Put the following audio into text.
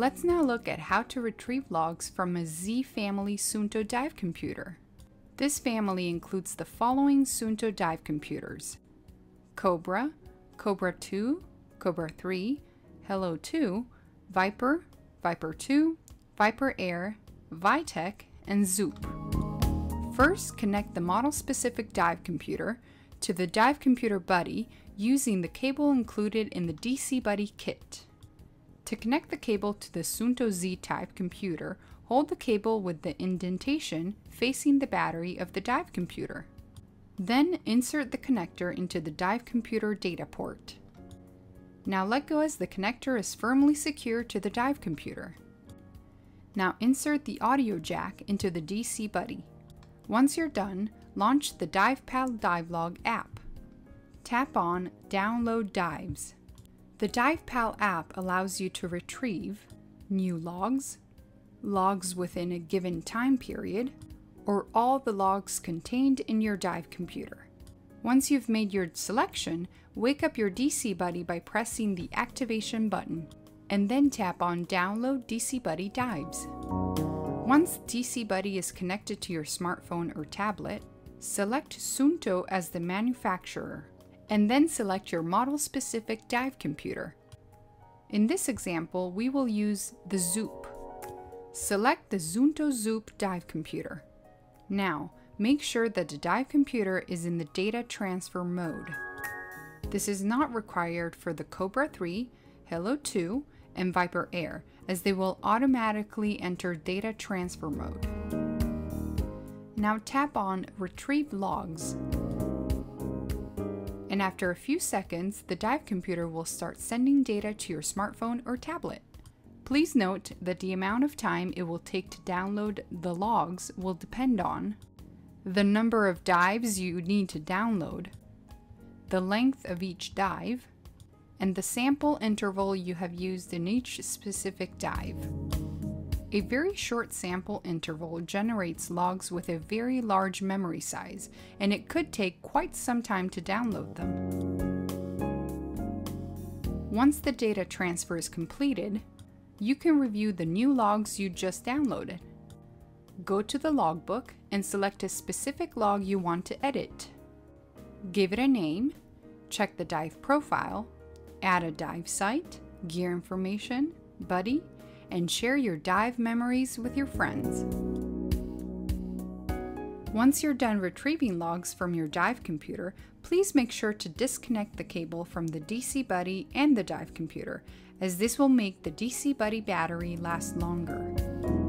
Let's now look at how to retrieve logs from a Z family Suunto dive computer. This family includes the following Suunto dive computers. Cobra, Cobra 2, Cobra 3, Hello 2, Vyper, Vyper 2, Vyper Air, Vytec, and Zoop. First, connect the model-specific dive computer to the Dive Computer Buddy using the cable included in the DC Buddy kit. To connect the cable to the Suunto Z-type computer, hold the cable with the indentation facing the battery of the dive computer. Then insert the connector into the dive computer data port. Now let go as the connector is firmly secured to the dive computer. Now insert the audio jack into the DC Buddy. Once you're done, launch the DivePal Divelog app. Tap on Download Dives. The DivePal app allows you to retrieve new logs, logs within a given time period, or all the logs contained in your dive computer. Once you've made your selection, wake up your DC Buddy by pressing the activation button, and then tap on Download DC Buddy Dives. Once DC Buddy is connected to your smartphone or tablet, select Suunto as the manufacturer, and then select your model-specific dive computer. In this example, we will use the Zoop. Select the Suunto Zoop dive computer. Now, make sure that the dive computer is in the data transfer mode. This is not required for the Cobra 3, HelO2, and Vyper Air, as they will automatically enter data transfer mode. Now tap on Retrieve Logs. And after a few seconds, the dive computer will start sending data to your smartphone or tablet. Please note that the amount of time it will take to download the logs will depend on the number of dives you need to download, the length of each dive, and the sample interval you have used in each specific dive. A very short sample interval generates logs with a very large memory size, and it could take quite some time to download them. Once the data transfer is completed, you can review the new logs you just downloaded. Go to the logbook and select a specific log you want to edit. Give it a name, check the dive profile, add a dive site, gear information, buddy, and share your dive memories with your friends. Once you're done retrieving logs from your dive computer, please make sure to disconnect the cable from the DC Buddy and the dive computer, as this will make the DC Buddy battery last longer.